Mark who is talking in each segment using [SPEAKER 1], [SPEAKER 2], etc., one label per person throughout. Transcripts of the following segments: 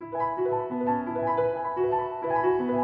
[SPEAKER 1] Learned that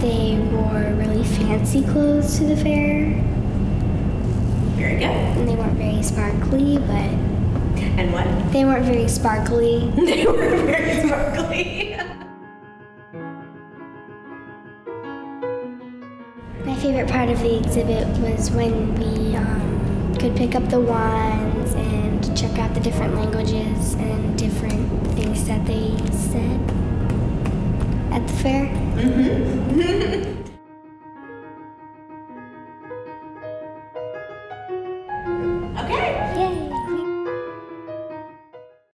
[SPEAKER 1] they wore really fancy clothes to the fair,
[SPEAKER 2] Very good.
[SPEAKER 1] and they weren't very sparkly, but
[SPEAKER 2] And what?
[SPEAKER 1] they weren't very sparkly.
[SPEAKER 2] They weren't very sparkly.
[SPEAKER 1] My favorite part of the exhibit was when we um, could pick up the wands and check out the different languages and different things that they said at the fair.